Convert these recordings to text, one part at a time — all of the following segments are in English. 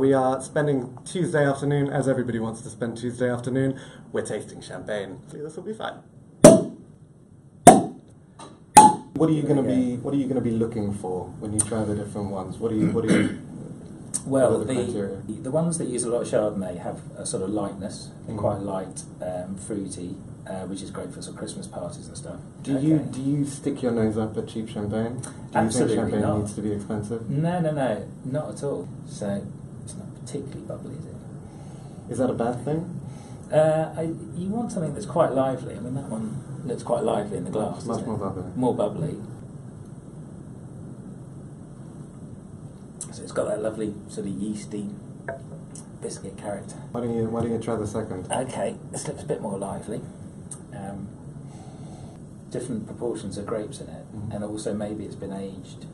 We are spending Tuesday afternoon, as everybody wants to spend Tuesday afternoon, we're tasting champagne. See, this will be fun. What are you going to be? What are you going to be looking for when you try the different ones? What are you? What are you? Well, the the, the ones that use a lot of Chardonnay have a sort of lightness, they're Mhm. quite light, um, fruity, uh, which is great for sort of Christmas parties and stuff. Do you do you stick your nose up at cheap champagne? Do Absolutely you think champagne not. needs to be expensive? No, no, no, not at all. So particularly bubbly, is it? Is that a bad thing? Uh, I, you want something that's quite lively. I mean, that one looks quite lively in the glass. Much more bubbly. More bubbly. So it's got that lovely sort of yeasty biscuit character. Why don't you Why don't you try the second? Okay, this looks a bit more lively. Um, different proportions of grapes in it, Mhm. and also maybe it's been aged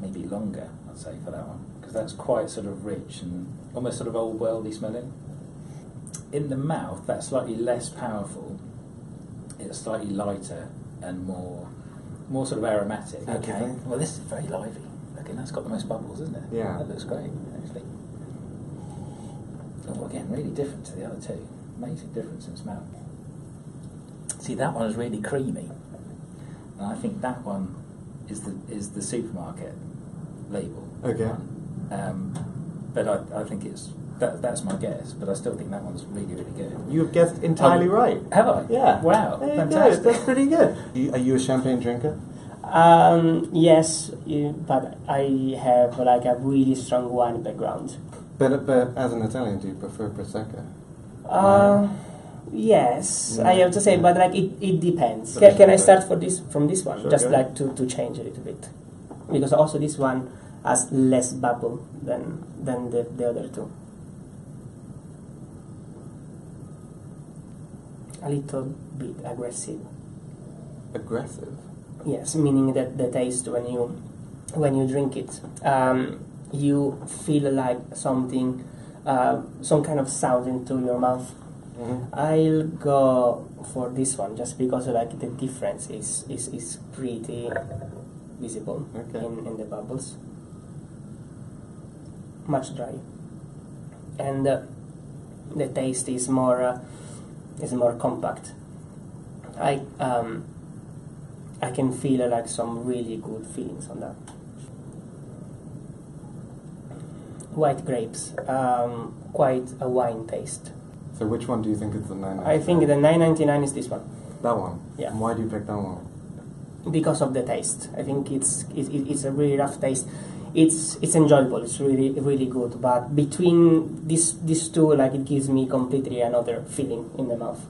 maybe longer, I'd say, for that one, because that's quite sort of rich and almost sort of old worldy smelling. In the mouth, that's slightly less powerful. It's slightly lighter and more, more sort of aromatic. You Okay. Well, this is very lively. Looking, that's got the most bubbles, isn't it? Yeah. That looks great, actually. Oh, again, really different to the other two. Amazing difference in smell. See, that one is really creamy, and I think that one is the is the supermarket label. Okay. one. Um, but I, I think it's that, that's my guess. But I still think that one's really really good. You have guessed entirely Um, right. Have I? Yeah. Wow. There fantastic. That's pretty good. You, are you a champagne drinker? Um, yes, but I have like a really strong wine background. But but as an Italian, do you prefer prosecco? Uh, yes, Yeah. I have to say, Yeah. but like it, it depends. Can, can I start for this from this one? Sure, Just like to, to change a little bit, because also this one has less bubble than than the, the other two. A little bit aggressive. Aggressive. Yes, meaning that the taste when you when you drink it, um, you feel like something, uh, some kind of sound into your mouth. Mm-hmm. I'll go for this one just because like the difference is is, is pretty visible Okay. in, in the bubbles. Much dry, and uh, the taste is more uh, is more compact. I um, I can feel uh, like some really good feelings on that. White grapes, um, quite a wine taste. So which one do you think is the nine? I think the 9.99 is this one that one. Yeah. And why do you pick that one? because of the taste. I think it's it, it- it's a really rough taste. It's it's enjoyable. It's really really good. But between these these two, like it gives me completely another feeling in the mouth.